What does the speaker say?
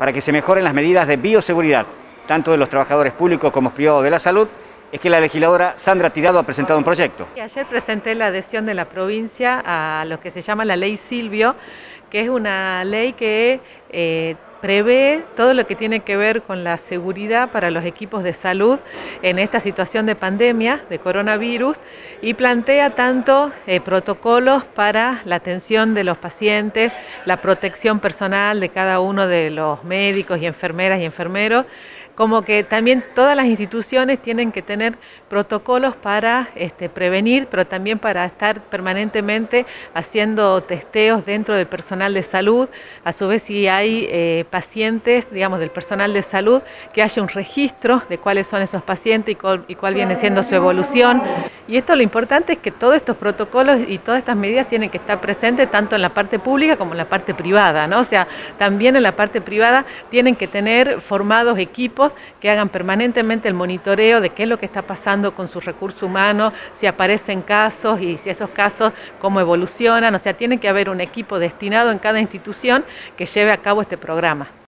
para que se mejoren las medidas de bioseguridad, tanto de los trabajadores públicos como privados de la salud, es que la legisladora Sandra Tirado ha presentado un proyecto. Ayer presenté la adhesión de la provincia a lo que se llama la ley Silvio, que es una ley que eh, prevé todo lo que tiene que ver con la seguridad para los equipos de salud en esta situación de pandemia, de coronavirus, y plantea tanto eh, protocolos para la atención de los pacientes, la protección personal de cada uno de los médicos y enfermeras y enfermeros, como que también todas las instituciones tienen que tener protocolos para este, prevenir, pero también para estar permanentemente haciendo testeos dentro del personal de salud, a su vez si hay eh, pacientes, digamos, del personal de salud, que haya un registro de cuáles son esos pacientes y cuál, viene siendo su evolución. Y esto lo importante es que todos estos protocolos y todas estas medidas tienen que estar presentes tanto en la parte pública como en la parte privada, ¿no? O sea, también en la parte privada tienen que tener formados equipos que hagan permanentemente el monitoreo de qué es lo que está pasando con sus recursos humanos, si aparecen casos y si esos casos cómo evolucionan, o sea, tiene que haber un equipo destinado en cada institución que lleve a cabo este programa. tämä.